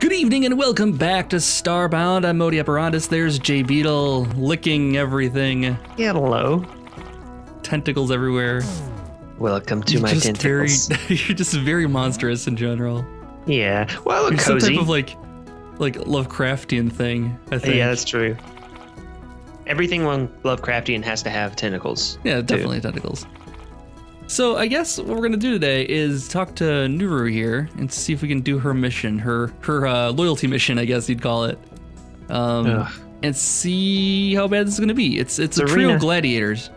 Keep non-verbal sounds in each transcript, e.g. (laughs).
Good evening and welcome back to Starbound. I'm Modi Operandus. There's Jay Beetle licking everything, Hello. tentacles everywhere. Welcome to You're my just tentacles. Very, (laughs) you're just very monstrous in general. yeah. Well, look some type of like, like Lovecraftian thing. I think. yeah, that's true. Everything on Lovecraftian has to have tentacles. Yeah, definitely tentacles. So I guess what we're gonna do today is talk to Nuru here and see if we can do her mission, her her uh, loyalty mission, I guess you'd call it, um, and see how bad this is gonna be. It's it's, a trio of gladiators.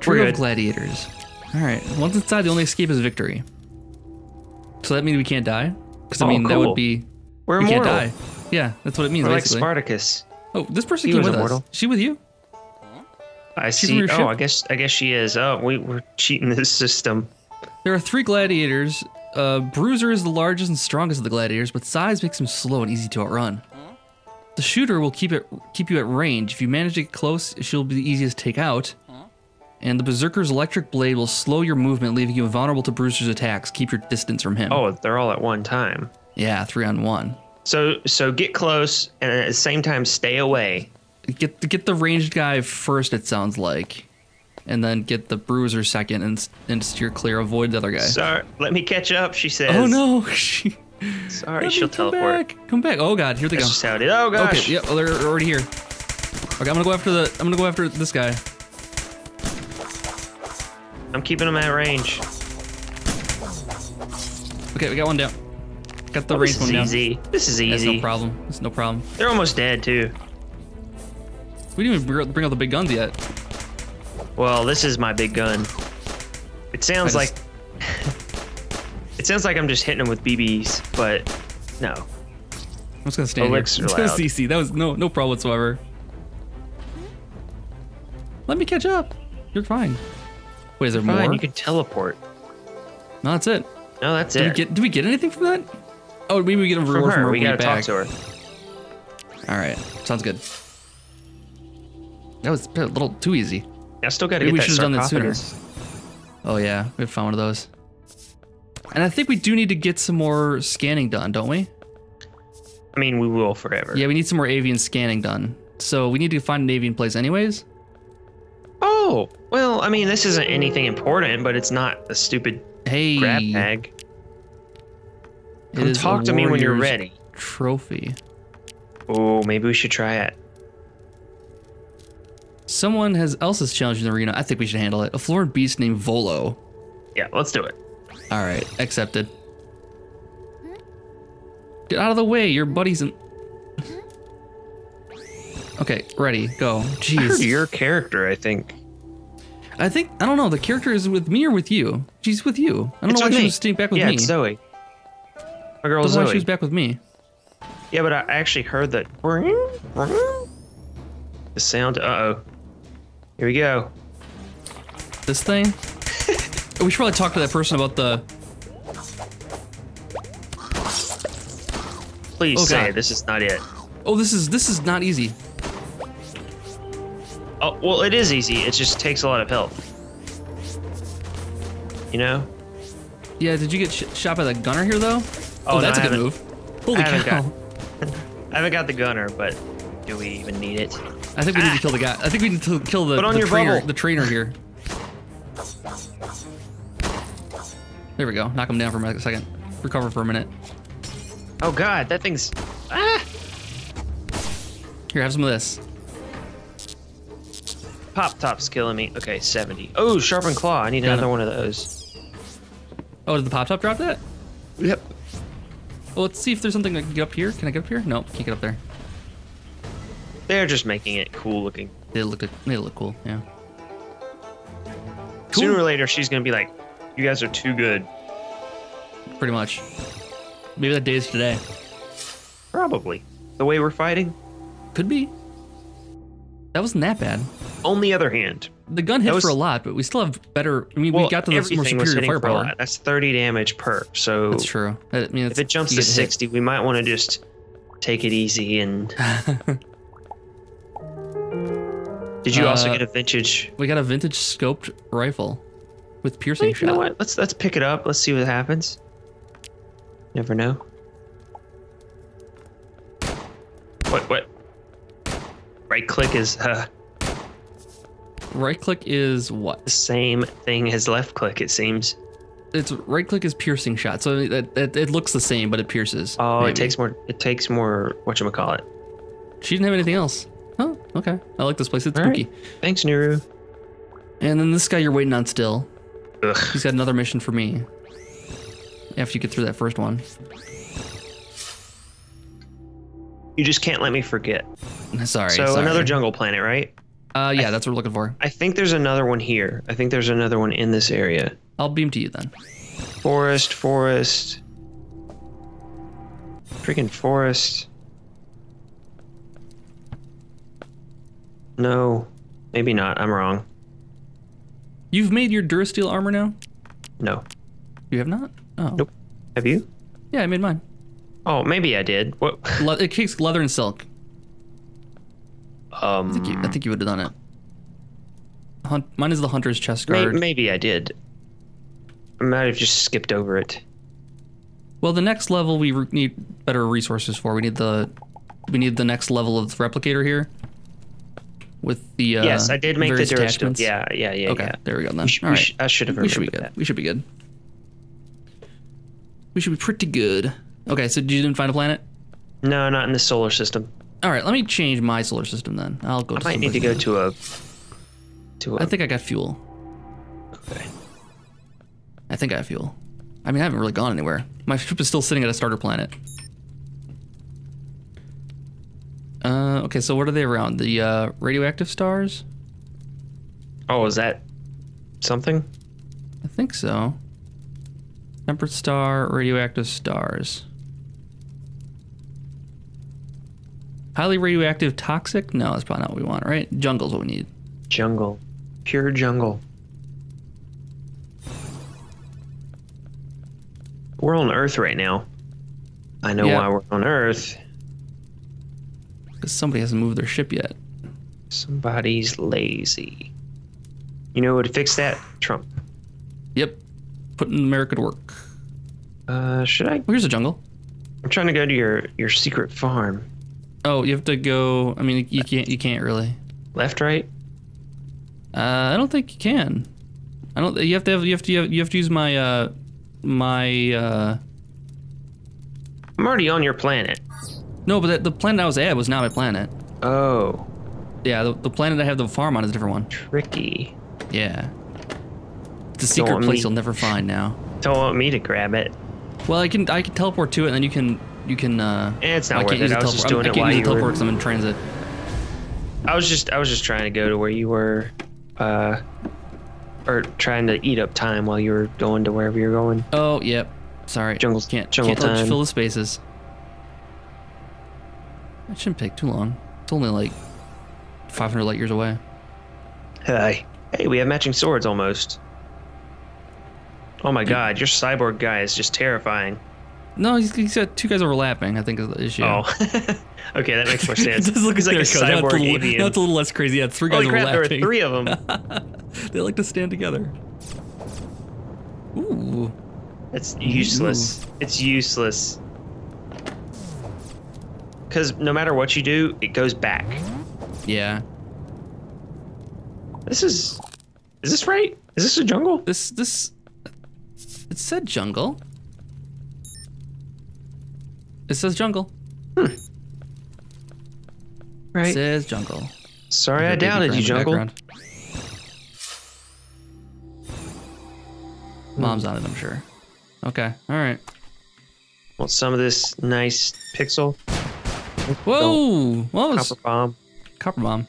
Trio of gladiators. All right. Once inside, the only escape is victory. So that means we can't die. Because I Oh, mean, that would be We're we can't die. Yeah, that's what it means We're like. Spartacus. oh, this person He came with immortal. us. She with you? I She's see. Oh? I guess I guess she is. Oh, we, we're cheating this system. There are three gladiators. Uh, Bruiser is the largest and strongest of the gladiators, but size makes him slow and easy to outrun. The shooter will keep it keep you at range. If you manage to get close, she'll be the easiest to take out. And the Berserker's electric blade will slow your movement, leaving you vulnerable to Bruiser's attacks. Keep your distance from him. Oh, they're all at one time. yeah, three on one. So so get close and at the same time stay away. Get get the ranged guy first. It sounds like, and then get the Bruiser second, and and steer clear. Avoid the other guy. Sorry, let me catch up. She says. oh no! (laughs) She, Sorry, she'll come teleport. Back. Come back! Oh god! Here they That's go. just how it is. Oh gosh. Okay, yep, well, they're already here. Okay, I'm gonna go after the. I'm gonna go after this guy. I'm keeping them at range. Okay, we got one down. Got the Oh, range this one is down. easy. This is That's easy. no problem. That's no problem. They're almost dead too. We didn't even bring out the big guns yet. Well, this is my big gun. It sounds I like (laughs) it sounds like I'm just hitting them with BBs, but no. I'm just gonna stand Elixir here. I'm just gonna. CC. That was no no problem whatsoever. Let me catch up. You're fine. Wait, is there Fine, more? you can teleport. No, that's it. No, that's Did it. we get? Did we get anything from that? Oh, maybe we get a reward from her. her. We gotta talk to her. All right, sounds good. That was a little too easy. I still Maybe we get that should've done that sooner. Oh yeah, we found one of those. And I think we do need to get some more scanning done, don't we? I mean, we will forever. Yeah, we need some more avian scanning done. So we need to find an avian place anyways. Oh, well, I mean, this isn't anything important, but it's not a stupid Hey, grab bag. Come talk to me when you're ready. Trophy. Oh, maybe we should try it. Someone has else has challenged in the arena. I think we should handle it. A florid beast named Volo. Yeah, let's do it. All right, accepted. Get out of the way. Your buddy's in. Okay, ready, go. Jeez. your character, I think. I think I don't know. The character is with me or with you. She's with you. I don't It's know why she was staying back with yeah, me. it's Zoe. My girl don't why she was back with me. Yeah, but I actually heard that. The sound. Uh oh. Here we go. This thing. (laughs) we should probably talk to that person about the. Please Oh, say God. this is not it. Oh, this is this is not easy. Oh, well, it is easy. It just takes a lot of health. You know? Yeah, did you get sh- shot by the gunner here though? Oh, oh no, that's I a good move. Holy I cow! got- (laughs) I haven't got the gunner, but do we even need it? I think we need Ah. to kill the guy. I think we need to kill the, on the your trainer. The trainer here. There we go. Knock him down for a second. Recover for a minute. Oh God, that thing's. Ah! Here, have some of this. Pop Top's killing me. Okay, 70. Oh, Sharpened Claw. I need Got another him. one of those. Oh, did the pop top drop that? Yep. Well, let's see if there's something I can get up here. Can I get up here? No, can't get up there. They're just making it cool looking. They look they look cool. Yeah. Sooner or later, she's gonna be like, "You guys are too good." Pretty much. Maybe that day is today. Probably. The way we're fighting. Could be. That wasn't that bad. On the other hand, The gun hit was- for a lot, but we still have better. I mean, well, we got to the more superior firepower. That's 30 damage per. So That's true. I mean, if it jumps to 60, we might want to just take it easy. And (laughs) did you also Uh, get a vintage? we got a vintage scoped rifle with piercing You shot. know what? Let's let's pick it up. Let's see what happens. Never know. What? What? Right click is uh, Right click is what? the same thing as left click. It seems. It's right click is piercing shot. So it, it, it looks the same, but it pierces. Oh, maybe. it takes more. It takes more. What you call it? She didn't have anything else. Oh, okay. I like this place. It's All spooky. right. Thanks, Nuru. And then this guy you're waiting on still. Ugh. He's got another mission for me. After you get through that first one. You just can't let me forget. Sorry. so sorry. another jungle planet, right? Uh, yeah, that's what we're looking for. I think there's another one here. I think there's another one in this area. I'll beam to you then. Forest, forest. Freaking forest. No, maybe not. I'm wrong. You've made your Durasteel armor now? No. You have not? Oh. Nope. Have you? Yeah, I made mine. Oh, maybe I did. What? (laughs) Le- it takes leather and silk. Um, I think you, I think you would have done it. Hunt, mine is the hunter's chest may- maybe I did. I might have just skipped over it. Well, the next level we need better resources for. We need the we need the next level of replicator here. With the uh, yes, I did make the attachments. Yeah, yeah, yeah. Okay, yeah. there we go. Then. We sh- All we sh- I should have we should be good. that. We should be good. We should be pretty good. Okay, so did you didn't find a planet? No, not in the solar system. All right, let me change my solar system then. I'll go. I To might need to go to a. To a. I think I got fuel. okay. I think I have fuel. I mean, I haven't really gone anywhere. My ship is still sitting at a starter planet. Uh, okay, so what are they around? The uh, radioactive stars? Oh, is that something? I think so. Tempered star, radioactive stars. Highly radioactive, toxic? No, that's probably not what we want, right? Jungle's what we need. Jungle. Pure jungle. We're on Earth right now. I know Yeah. why we're on Earth. Because somebody hasn't moved their ship yet. Somebody's lazy. You know what would fix that? Trump. Yep. Putting America to work. Uh, should I? Oh, here's a jungle. I'm trying to go to your your secret farm. Oh, you have to go. I mean, you can't. You can't really. Left, right? Uh, I don't think you can. I don't. You have to have. You have to. You have to use my. Uh, my. Uh, I'm already on your planet. No, but the, the planet I was at was not my planet. Oh, Yeah, the, the planet I have the farm on is a different one. tricky. Yeah. It's a secret place me- you'll never find now. Don't want me to grab it. Well, I can. I can teleport to it, and then you can. You can. Uh, Eh, It's I not worth can't it. use I the was just doing I it can't while use you the teleport were. because I'm in transit. I was just I was just trying to go to where you were, uh, or trying to eat up time while you were going to wherever you're going. Oh, yep. Sorry. Jungles can't jungle can't time. fill the spaces. It shouldn't take too long. It's only like 500 light years away. Hey, hey, we have matching swords almost. Oh my god, your cyborg guy is just terrifying. No, he's, he's got two guys overlapping. I think is the issue. Oh, (laughs) okay, that makes more (laughs) sense. it does look like a there it goes. Now it's cyborg little, avian. now it's a little less crazy. Yeah, three guys Holy crap, there are three of them. (laughs) they like to stand together. Ooh. that's useless. It's useless. Because no matter what you do, it goes back. Yeah. This is. Is this right? Is this a jungle? This this it said jungle. It says jungle. Hmm. It Right. says jungle. Sorry, I doubted you, jungle. background. Mom's on it, I'm sure. Okay, all right. Want some of this nice pixel Whoa! Whoa! copper bomb? Copper bomb.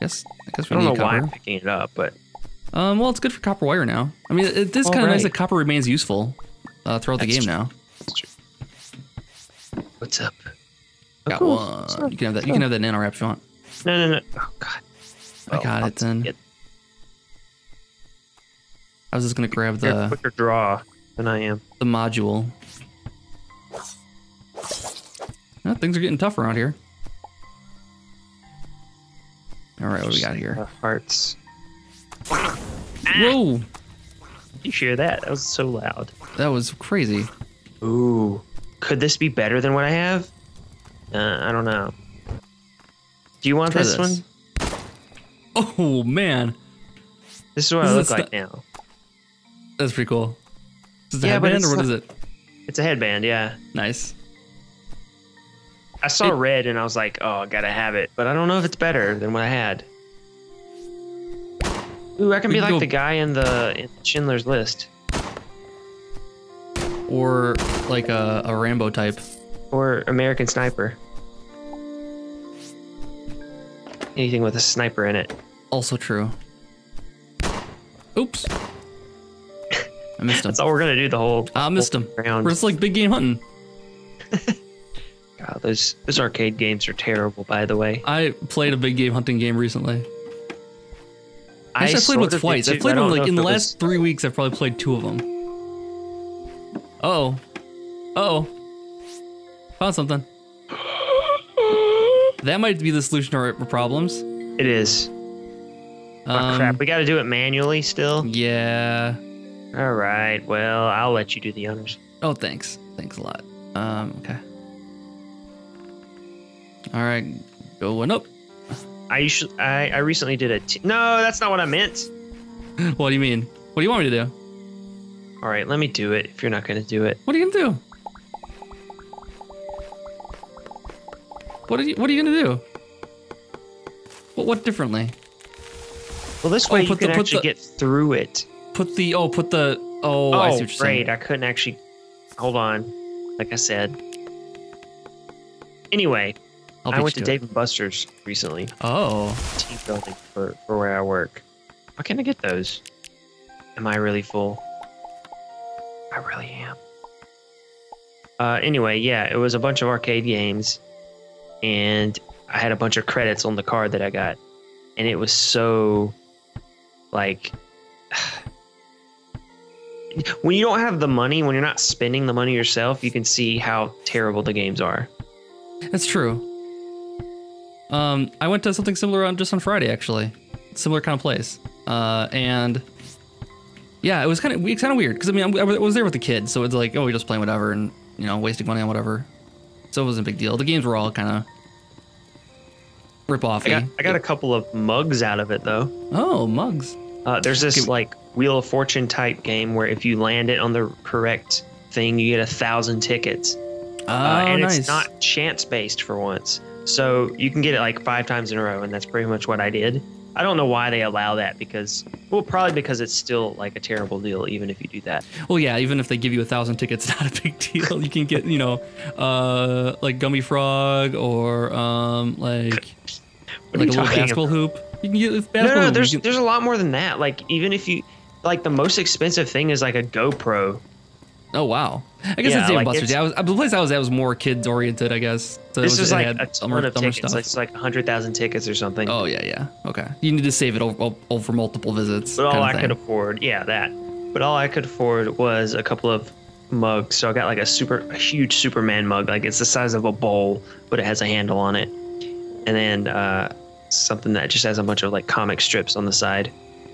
Guess I guess I we don't know need why. I'm picking it up, but Um, well, it's good for copper wire now. I mean, it, this kind of nice Alright. that copper remains useful uh, throughout the game true. now. what's up? Oh, Got cool. one. You can have that. You can have that nano wrap if you want. No, no, no. Oh god. I got I'll it then. I was just gonna grab You're the quicker draw than I am. the module. Oh, things are getting tough around here. All right, what do we got here? hearts. Whoa, Did you hear that? That was so loud. that was crazy. Ooh. Could this be better than what I have? Uh, I don't know. Do you want this, this. one? Oh man, This is what This I look like now. that's pretty cool. Is it a Yeah, but headband or what not- is it? It's a headband, yeah. Nice. I saw It- red and I was like, oh, I gotta have it. But I don't know if it's better than what I had. Ooh, I can be like go- the guy in the in Schindler's List. Or like a, a Rambo type. Or American Sniper. Anything with a sniper in it. Also true. Oops. I missed him. (laughs) That's all we're gonna do the whole. I missed him. Round. We're just like big game hunting. (laughs) God, those those arcade games are terrible. By the way, I played a big game hunting game recently. Actually, I, played one twice. I played one like in the it was- last three weeks. I've probably played two of them. Oh, oh, found something. That might be the solution to our problems. It is. Oh Um, crap! We got to do it manually still. Yeah. All right. Well, I'll let you do the honors. Oh, thanks. Thanks a lot. Um. Okay. All right. Going up. I usually, I, I recently did a. T- no, that's not what I meant. (laughs) What do you mean? What do you want me to do? All right, let me do it. If you're not gonna do it, What are you gonna do? What are you What are you gonna do? What What differently? well, this Oh, way you put the- can put actually the- get through it. Put the oh, put the oh, I see what you're saying. Oh, great! I couldn't actually. Hold on. Like I said. Anyway, I'll I went to it. Dave and Buster's recently. Oh, Team building for for where I work. Why can't I get those? Am I really full? I really am. Uh, anyway, yeah, it was a bunch of arcade games, and I had a bunch of credits on the card that I got, and it was so, like, (sighs) when you don't have the money, when you're not spending the money yourself, you can see how terrible the games are. that's true. Um, I went to something similar on just on Friday actually, similar kind of place. Uh, and yeah, it was kind of it's kind of weird because I mean I was- I was there with the kids, so it's like oh we're just playing whatever and you know wasting money on whatever. So it wasn't a big deal. The games were all kind of rip off. I got I got a couple of mugs out of it though. oh mugs. Uh, there's this Okay. like Wheel of Fortune type game where if you land it on the correct thing, you get a thousand tickets. Oh, Uh, and nice. it's not chance based for once. So you can get it like five times in a row, and that's pretty much what I did. I don't know why they allow that because, well, probably because it's still like a terrible deal, even if you do that. Well, yeah, even if they give you a thousand tickets, (laughs) not a big deal. You can get, you know, uh, like Gummy Frog or um, like like a little basketball about? hoop. You can get a No, no, no, there's can- there's a lot more than that. Like even if you like the most expensive thing is like a GoPro. Oh wow, I guess Yeah, that's Dave like, Yeah, I was, the place I was at was more kids oriented, I guess. So This was, is like a ton of tickets. stuff. It's like hundred thousand tickets or something. oh yeah, yeah, okay. You need to save it over, over multiple visits. But all I thing. could afford, yeah, that. But all I could afford was a couple of mugs. So I got like a super, a huge Superman mug. Like it's the size of a bowl, but it has a handle on it. And then uh, something that just has a bunch of like comic strips on the side.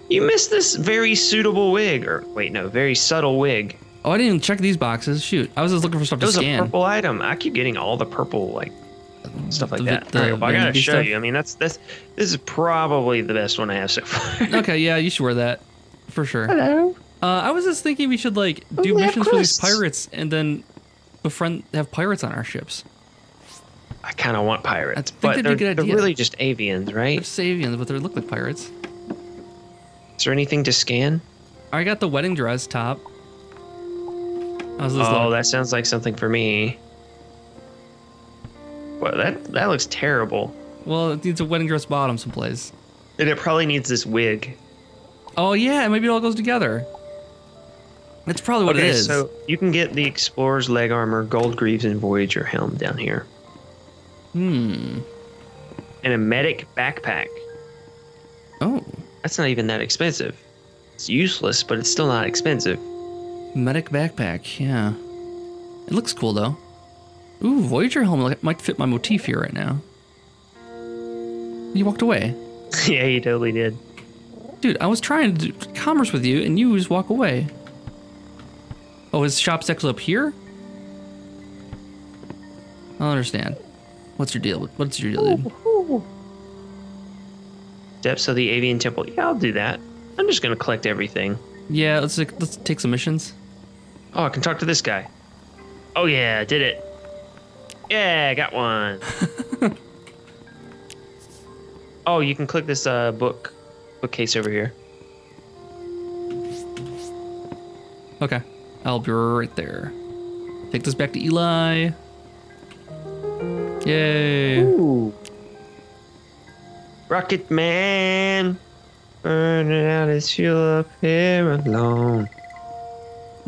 You missed this very suitable wig, or wait, no, very subtle wig. Oh, I didn't even check these boxes. Shoot, I was just looking for stuff It to was a scan. purple item. I keep getting all the purple like stuff like The- that. the All right, well, I gotta show stuff? you. I mean, that's that's this is probably the best one I have so far. (laughs) okay, yeah, you should wear that for sure. Hello. Uh, I was just thinking we should like do Oh, missions for these pirates and then befriend have pirates on our ships. I kind of want pirates, I think but that'd be they're, a good they're idea. really just avians, right? They're Savians, but they look like pirates. Is there anything to scan? I got the wedding dress top. Was just Oh, like, that sounds like something for me. Well, that that looks terrible. well, it needs a wedding dress bottom someplace. And it probably needs this wig. Oh yeah, maybe it all goes together. That's probably what okay, it is. so you can get the Explorer's leg armor, Gold Greaves, and Voyager helm down here, hmm. and a medic backpack. Oh, That's not even that expensive. It's useless, but it's still not expensive. Medic backpack. Yeah, it looks cool though. Ooh, Voyager helmet might fit my motif here right now. You walked away. (laughs) yeah, you totally did. Dude, I was trying to do commerce with you and you just walk away. Oh, his shop's actually up here? I don't understand. What's your deal? What's your deal, dude? Depths of the Avian Temple. Yeah, I'll do that. I'm just gonna collect everything. Yeah, let's let's take some missions. Oh, I can talk to this guy. Oh yeah, I did it. Yeah, I got one. (laughs) oh, you can click this uh, book bookcase over here. Okay, I'll be right there. Take this back to Eli. Yay! Ooh. Rocket Man, burning out his fuel up here alone.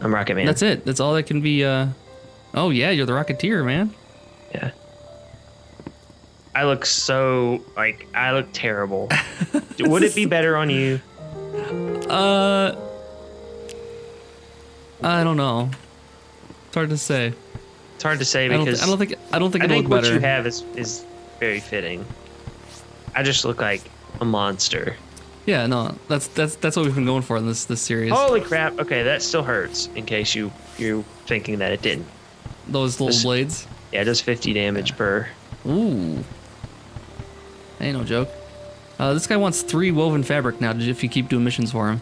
I'm Rocket Man. That's it. That's all that can be. uh Oh yeah, you're the Rocketeer, man. Yeah. I look so like I look terrible. (laughs) Would it be better on you? Uh, I don't know. It's hard to say. It's hard to say I don't, because I don't think I don't think I think what better. you have is is very fitting. I just look like a monster. Yeah, no, that's that's that's what we've been going for in this this series. Holy crap! Okay, that still hurts. In case you you thinking that it didn't. Those little blades. Yeah, it does 50 damage per. Ooh, ain't no joke. Uh, this guy wants three woven fabric now. If you keep doing missions for him.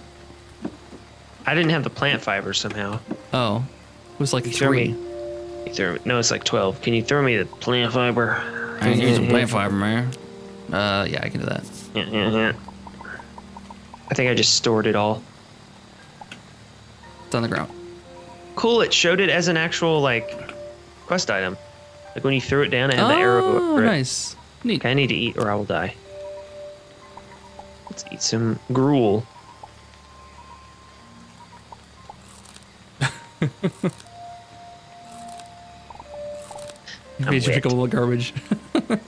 I didn't have the plant fiber somehow. Oh, it was like You throw three. me. You throw me. No, it's like 12. Can you throw me the plant fiber? I can use a plant fiber, man. Uh, yeah, I can do that. Yeah, yeah, yeah. I think I just stored it all. It's on the ground. Cool. It showed it as an actual like quest item. Like when you threw it down, it had the arrow. Oh, it. nice. Neat. Okay, I need to eat or I will die. Let's eat some gruel. (laughs) Made you pick up a little garbage. (laughs)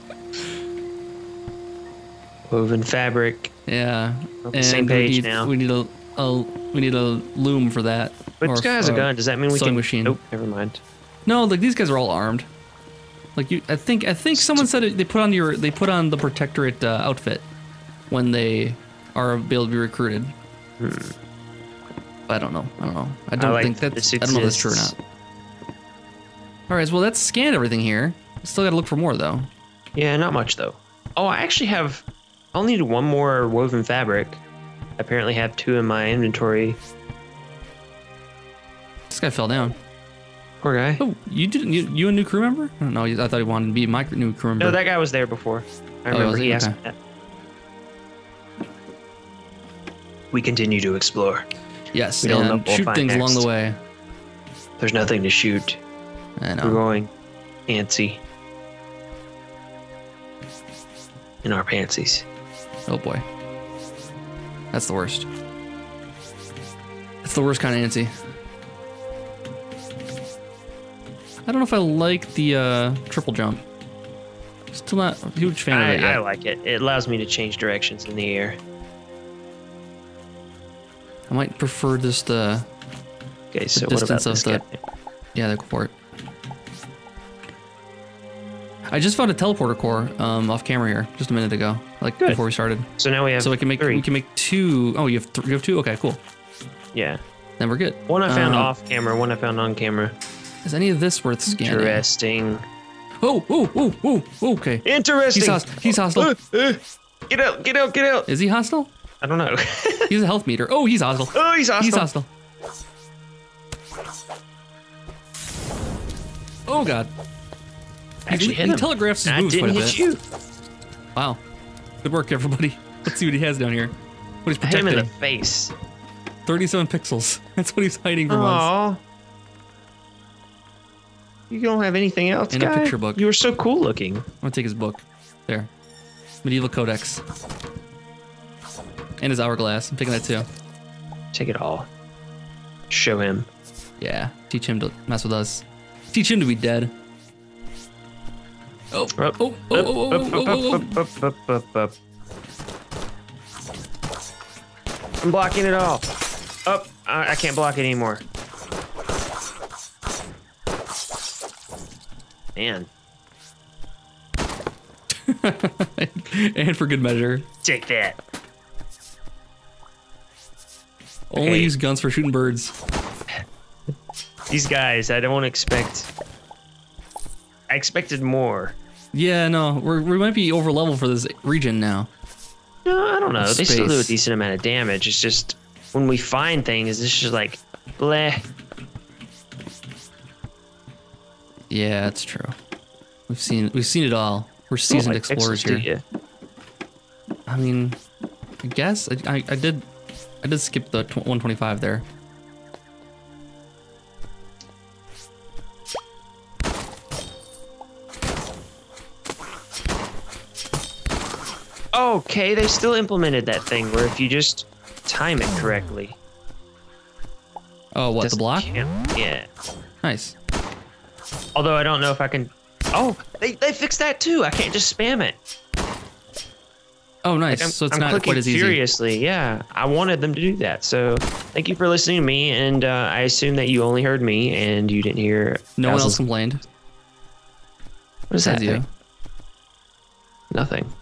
Woven fabric. Yeah. The same we page need, now. We need a, a we need a loom for that. But this guy has a gun. Does that mean we can? machine. Nope. Never mind. No, like these guys are all armed. Like you, I think I think someone said it, they put on your they put on the protectorate uh, outfit when they are able to be recruited. I don't know. I don't know. I don't like think that that's. I don't know if that's true or not. All right, well let's scan everything here. Still got to look for more though. Yeah, not much though. Oh, I actually have. I'll need one more woven fabric. I apparently have two in my inventory. This guy fell down. Poor guy. Oh, you didn't. You, you a new crew member? I don't know. I thought he wanted to be my new crew member. No, that guy was there before. I Oh, remember was he? he asked Okay. me that. We continue to explore. yes, we don't know and what we'll shoot things along next. the way. There's nothing to shoot. I We're going antsy. In our pantsies. Oh boy, that's the worst. That's the worst kind of antsy. I don't know if I like the uh, triple jump. Still not a huge fan of it yet. I like it. It allows me to change directions in the air. I might prefer just uh, Okay, so what about distance this of guy? yeah, the port. I just found a teleporter core um, off camera here just a minute ago, like Good. before we started. So now we have So we can make three. we can make two oh you have th- you have two. Okay, cool. yeah. Then we're good. One I found Uh, off camera, one I found on camera. Is any of this worth scanning? Interesting. Oh, oh, oh, oh, oh, okay. Interesting. He's hostile. He's hostile. Uh, uh, get out, get out, get out. Is he hostile? I don't know. (laughs) He's a health meter. Oh, he's hostile. oh, he's hostile. He's hostile. Oh god. Actually he, hit he him. telegraphs his I moves didn't hit you. Wow. Good work, everybody. (laughs) Let's see what he has down here. What he's hit him in the face. 37 pixels. (laughs) That's what he's hiding from us. Aw. You don't have anything else, And a picture book. You were so cool looking. I'm gonna take his book. There. Medieval Codex. And his hourglass. I'm taking that too. Take it all. Show him. Yeah. Teach him to mess with us. Teach him to be dead. Oh, oh, Up, oh, oh, oh, oh, oh, oh, oh. up, up, up, up. I'm blocking it all. Up. I, I can't block it anymore. Man, (laughs) and for good measure. take that. Only Okay. use guns for shooting birds. These guys, I don't expect. I expected more. Yeah, no, we're, we might be over level for this region now. No, I don't know. They still do a decent amount of damage. It's just when we find things, it's just like bleh. Yeah, that's true. We've seen we've seen it all. We're seasoned like explorers here. ya? I mean, I guess I, I, I did I did skip the tw- 125 there. Okay, they still implemented that thing where if you just time it correctly. Oh, what the block? count. Yeah. Nice. Although I don't know if I can. Oh, they, they fixed that too. I can't just spam it. Oh, nice. I'm, so it's I'm not clicking quite as easy. furiously. Yeah, I wanted them to do that. So thank you for listening to me, and uh, I assume that you only heard me and you didn't hear. No one else complained. What is that? Besides you. Nothing.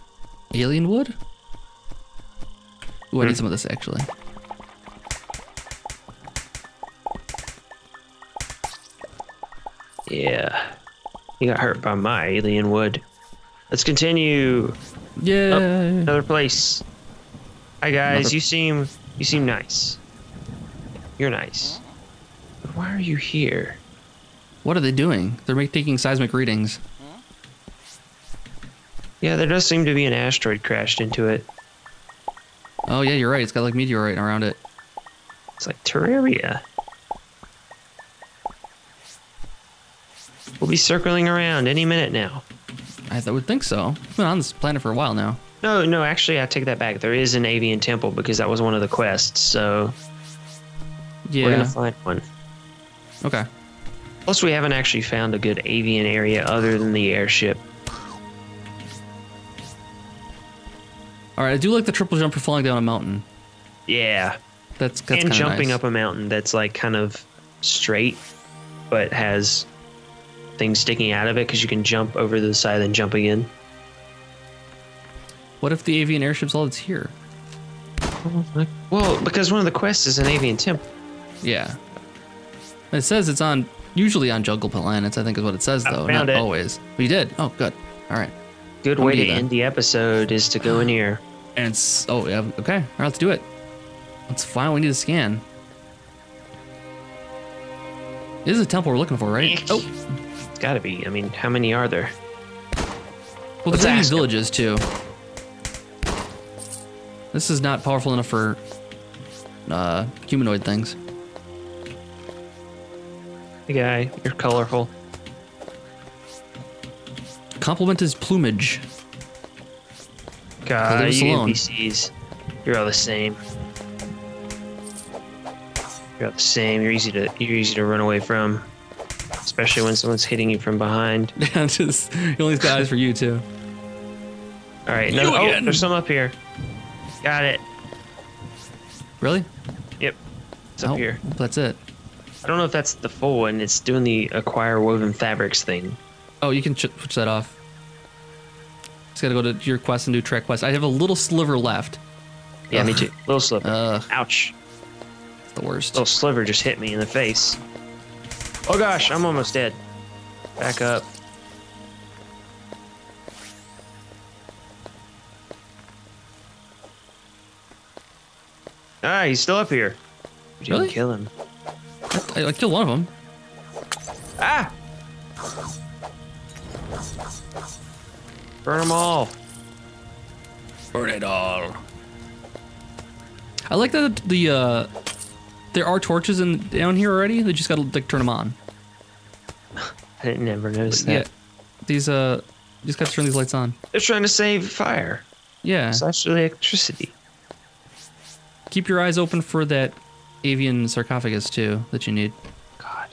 Alien wood? Ooh, I Hmm. need some of this actually. Yeah, you got hurt by my alien wood. Let's continue. Yeah. Another place. Hi guys, Another- you seem you seem nice. You're nice. But why are you here? What are they doing? They're make, taking seismic readings. Yeah, there does seem to be an asteroid crashed into it. Oh yeah, you're right. It's got like meteorite around it. It's like Terraria. We'll be circling around any minute now. I would think so. It's been on this planet for a while now. No, no, actually, I take that back. There is an avian temple because that was one of the quests, so Yeah. we're gonna find one. Okay. Plus, we haven't actually found a good avian area other than the airship. All right. I do like the triple jump for falling down a mountain. Yeah, That's, that's and jumping nice. up a mountain that's like kind of straight, but has things sticking out of it because you can jump over the side and jump again. What if the avian airship's all that's here? Well, because one of the quests is an avian temple. Yeah. It says it's on usually on Jungle Planets. I think is what it says though. Not it. always. But you did. Oh, good. All right. Good way gonna that. end the episode is to go in here. And it's oh yeah okay. All right, let's do it. Let's we need to scan. This is a temple we're looking for, right? Oh, It's gotta be. I mean, how many are there? well, Let's there's these villages too. This is not powerful enough for uh, humanoid things. Hey guy, you're colorful. Compliment his plumage. God, leave us you alone. NPCs. You're all the same. You're all the same. You're easy to you're easy to run away from. Especially when someone's hitting you from behind. (laughs) Yeah, just he only's got eyes for you too. Alright, You no, oh, there's some up here. Got it. Really? Yep. It's up oh, here. That's it. I don't know if that's the full one. It's doing the acquire woven fabrics thing. Oh, you can switch that off. Just gotta go to your quest and do track quest. I have a little sliver left. Yeah, me Ugh. too. Little sliver. Ugh, Ouch. the worst. Little sliver just hit me in the face. Oh gosh, I'm almost dead. Back up. Ah, he's still up here. You didn't Really? kill him. I, I killed one of them. Ah! Burn them all. Burn it all. I like that the uh, there are torches in down here already. They just gotta like turn them on. I didn't never notice Yeah, that. these uh, you just gotta turn these lights on. They're trying to save fire. Yeah, Slash electricity. keep your eyes open for that avian sarcophagus too that you need. God.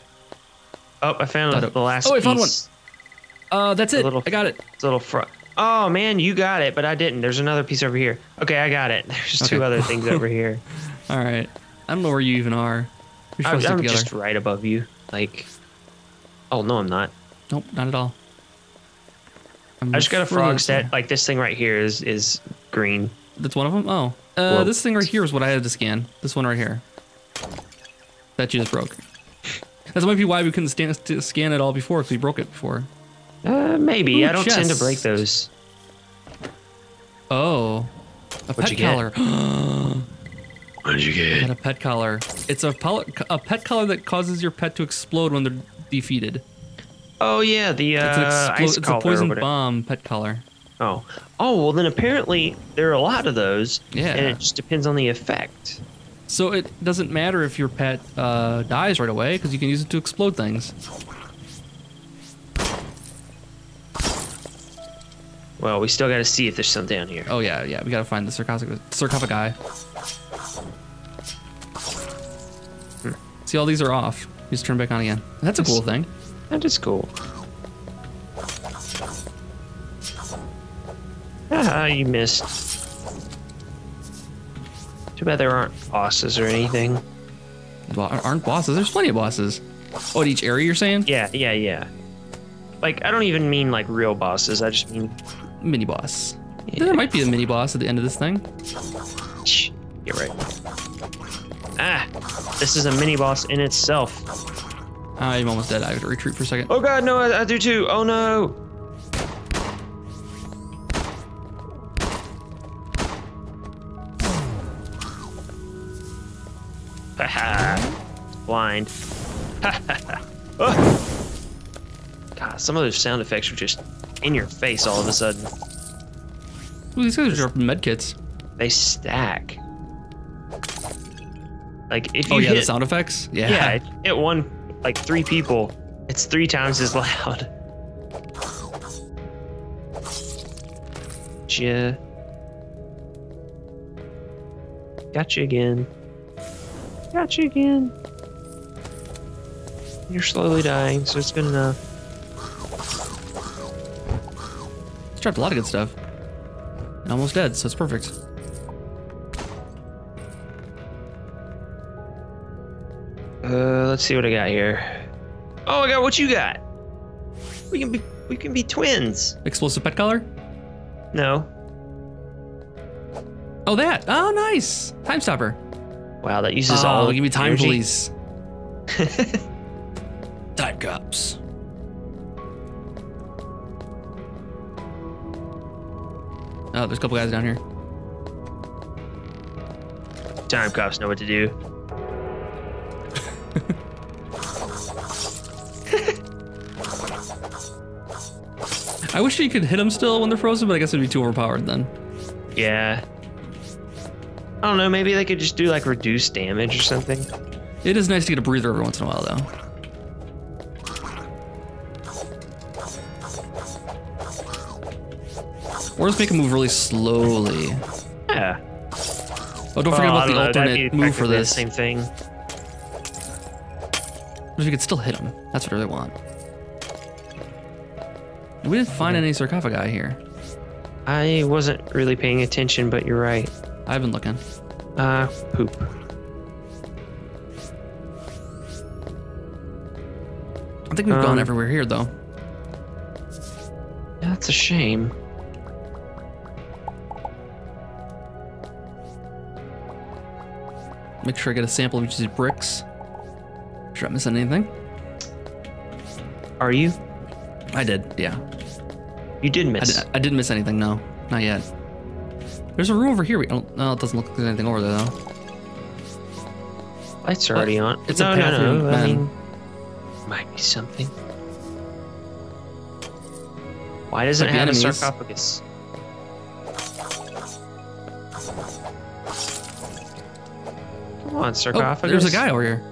Oh, I found Thought the, it- the last Oh, I found one. piece. Uh, that's it. little- I got it. It's a little fr- Oh man, you got it, but I didn't. There's another piece over here. Okay, I got it. There's two other things over (laughs) here. All right. I don't know where you even are. We should I'm, together. just right above you. Like, oh no, I'm not. Nope, not at all. I'm I just got a frog set. Like this thing right here is is green. That's one of them. Oh, uh, Well- this thing right here is what I had to scan. This one right here. That you just broke. (laughs) That might be why we couldn't stand, st- scan it all before, because we broke it before. Uh, maybe. Ooh, I don't tend to break those. Oh, a pet you get? collar. (gasps) What did you get? Got get? a pet collar. It's a, pol- a pet collar that causes your pet to explode when they're defeated. Oh yeah, the It's, an uh, explo- ice it's collar a poison bomb pet collar. Oh, oh well then apparently there are a lot of those. Yeah. And it just depends on the effect. So it doesn't matter if your pet uh, dies right away because you can use it to explode things. Well, we still got to see if there's some down here. Oh yeah, yeah. We gotta find the sarcophagus. Sarcophagi. Hmm. See, all these are off. You just turn back on again. That's a cool thing. That is cool. Ah, you missed. Too bad there aren't bosses or anything. Well, aren't bosses? There's plenty of bosses. Oh, at each area you're saying? Yeah, yeah, yeah. Like, I don't even mean like real bosses. I just mean. Mini boss. Yeah. There might be a mini boss at the end of this thing. You're right. Ah, this is a mini boss in itself. I'm almost dead. I have to retreat for a second. Oh god, no, I, I do too. Oh no. Blind. Oh. (laughs) God, some of those sound effects are just in your face all of a sudden. Ooh, these guys are dropping medkits. They stack. Like if oh, you Oh yeah, hit, the sound effects. Yeah. yeah, you hit one like three people, it's three times as (laughs) loud. Gotcha. Gotcha again. Gotcha again. You're slowly dying, so it's good enough. Dropped a lot of good stuff. And almost dead, so it's perfect. Uh, let's see what I got here. Oh, I got what you got. We can be we can be twins. Explosive pet collar. No. Oh, that. Oh, nice. Time stopper. Wow, that uses oh, all. give me time, energy. please. (laughs) time cups. Oh, there's a couple guys down here. Time cops know what to do. (laughs) I wish you could hit them still when they're frozen, but I guess it'd be too overpowered then. Yeah. I don't know. Maybe they could just do like reduced damage or something. It is nice to get a breather every once in a while, though. Or just make them move really slowly. Yeah. Oh, don't forget I about the know, alternate move for this. Same thing. If you could still hit them. That's what I really want. We didn't find any sarcophagi here. I wasn't really paying attention, but you're right. I've been looking. Uh, poop. I think we've gone Um, everywhere here, though. That's a shame. Make sure I get a sample of each of these bricks. Should I miss anything? Are you? I did, yeah. You did I, miss. did, I didn't miss anything, no. Not yet. There's a room over here. We don't, no, it doesn't look like there's anything over there, though. Lights are already on. it's a no, path no, in no. I mean, might be something. Why doesn't it have a sarcophagus? Come on, Oh, sarcophagus. there's a guy over here.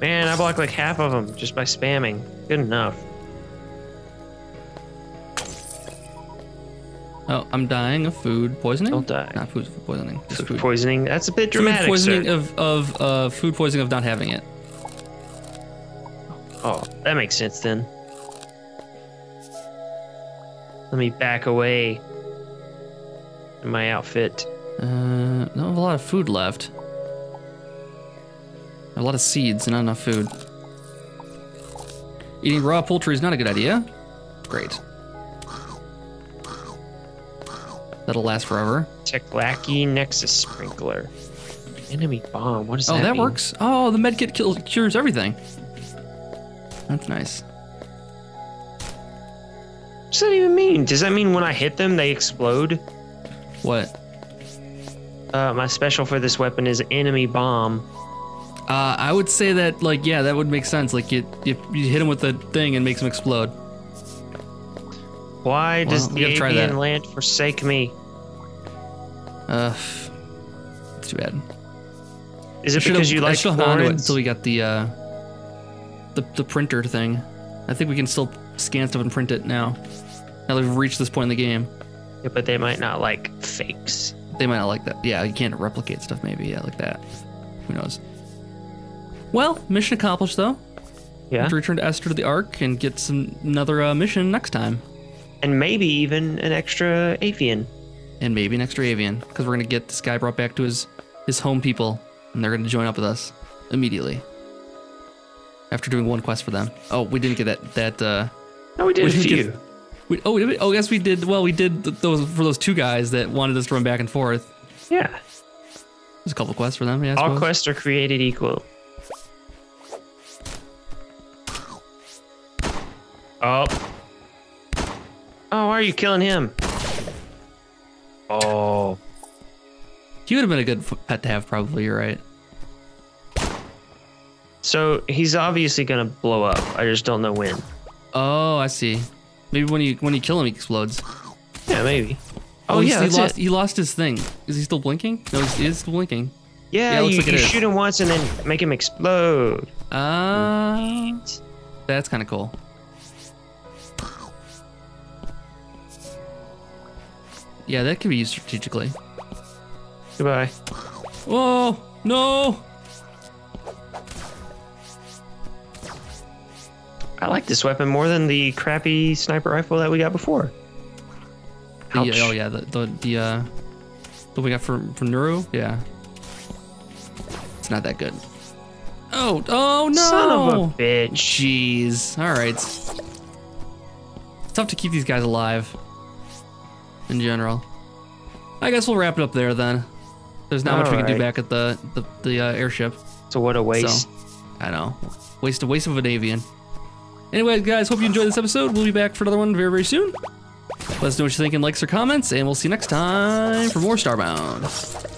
Man, I blocked like half of them just by spamming. Good enough. Oh, I'm dying of food poisoning. Don't die. Not food, food poisoning. Food food. poisoning. That's a bit dramatic. Food poisoning sir. of of uh, food poisoning of not having it. Oh, that makes sense then. Let me back away in my outfit. Uh, don't have a lot of food left. A lot of seeds and not enough food. Eating raw poultry is not a good idea. Great. That'll last forever. Techlacky Nexus Sprinkler. Enemy bomb. What does Oh, that that mean? works. Oh, the medkit kills, cures everything. That's nice. What's that even mean? Does that mean when I hit them, they explode? What? Uh, my special for this weapon is enemy bomb. Uh, I would say that, like, yeah, that would make sense. Like, you, you, you hit him with the thing and makes him explode. Why does Well, we the avian land forsake me? Uh, it's too bad. Is it because you I like should have hung on to it until we got the, uh, the, the printer thing. I think we can still scan stuff and print it now. Now that we've reached this point in the game. Yeah, but they might not like fakes. They might not like that. Yeah, you can't replicate stuff maybe. Yeah, like that. Who knows? Well, mission accomplished though. Yeah, to return to Esther to the Ark and get some another uh, mission next time. And maybe even an extra avian. and maybe an extra avian because we're gonna get this guy brought back to his his home people and they're gonna join up with us immediately after doing one quest for them oh we didn't get that that uh No, we did We a didn't few. get- we, oh, did we, oh yes we did well we did th- those for those two guys that wanted us to run back and forth Yeah, there's a couple quests for them yeah I all suppose. quests are created equal. Oh. Oh, why are you killing him? Oh. he would have been a good pet to have probably you're right So he's obviously gonna blow up. I just don't know when. oh I see maybe when you when you kill him he explodes Yeah, maybe. Oh, he's- yeah, he lost it. he lost his thing is he still blinking no he's, he is still blinking Yeah, Yeah, you, like you shoot him once and then make him explode. uh that's kind of cool Yeah, that could be used strategically. Goodbye. Oh, no! I like this weapon more than the crappy sniper rifle that we got before. The, oh yeah, the the the uh, the we got from from Nuru, yeah. It's not that good. Oh, oh no! Son of a bitch. Jeez. All right. It's tough to keep these guys alive. In general. I guess we'll wrap it up there then. There's not much we can do back at the the, the uh, airship. So what a waste. So, I know. Waste a waste of an avian. Anyway, guys, hope you enjoyed this episode. We'll be back for another one very, very soon. Let us know what you think in likes or comments, and we'll see you next time for more Starbound.